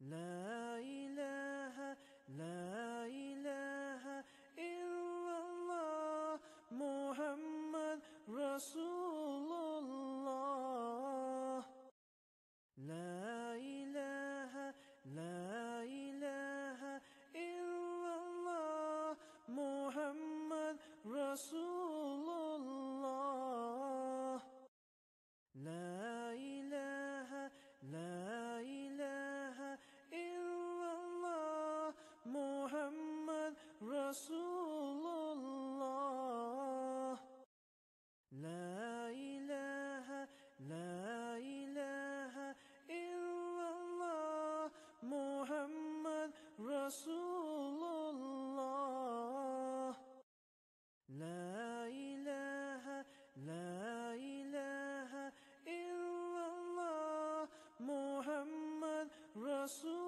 لا إله لا إله إلا الله محمد رسول رسول الله لا إله لا إله إلا الله محمد رسول الله لا إله لا إله إلا الله محمد رسول